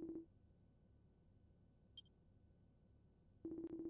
Thank you.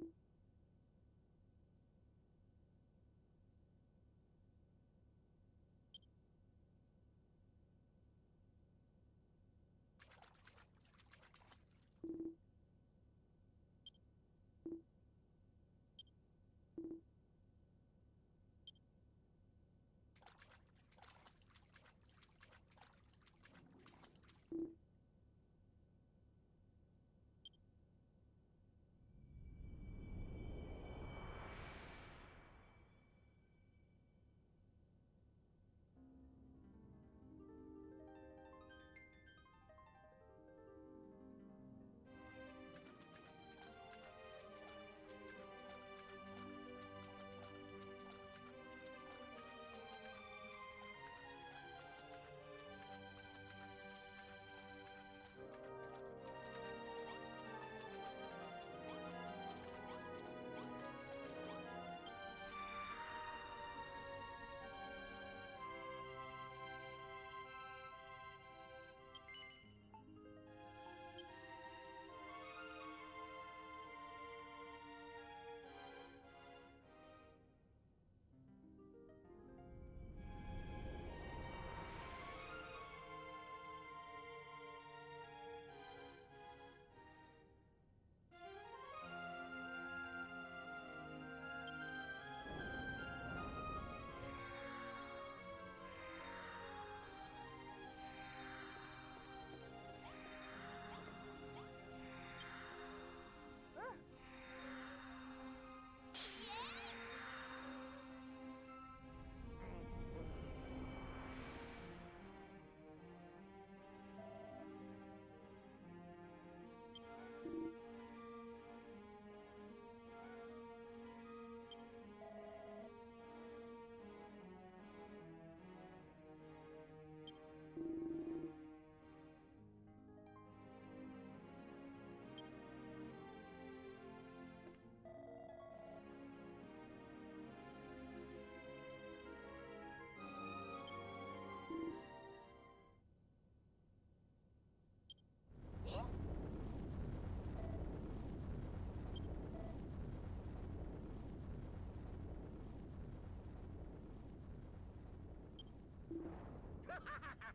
Ha ha ha!